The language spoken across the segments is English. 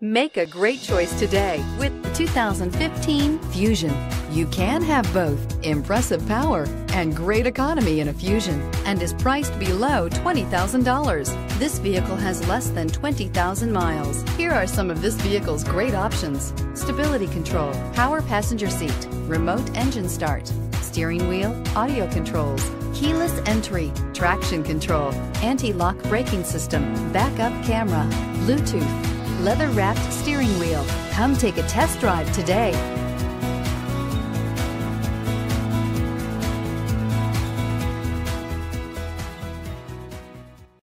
Make a great choice today with the 2015 Fusion. You can have both impressive power and great economy in a Fusion and is priced below $20,000. This vehicle has less than 20,000 miles. Here are some of this vehicle's great options. Stability control, power passenger seat, remote engine start, steering wheel, audio controls, keyless entry, traction control, anti-lock braking system, backup camera, Bluetooth, leather wrapped steering wheel. Come take a test drive today.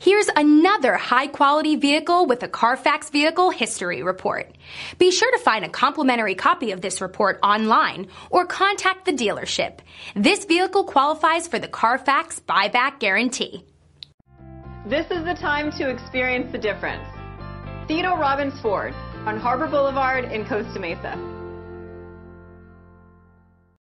Here's another high quality vehicle with a Carfax Vehicle History Report. Be sure to find a complimentary copy of this report online or contact the dealership. This vehicle qualifies for the Carfax Buyback Guarantee. This is the time to experience the difference. Theodore Robins Ford on Harbor Boulevard in Costa Mesa.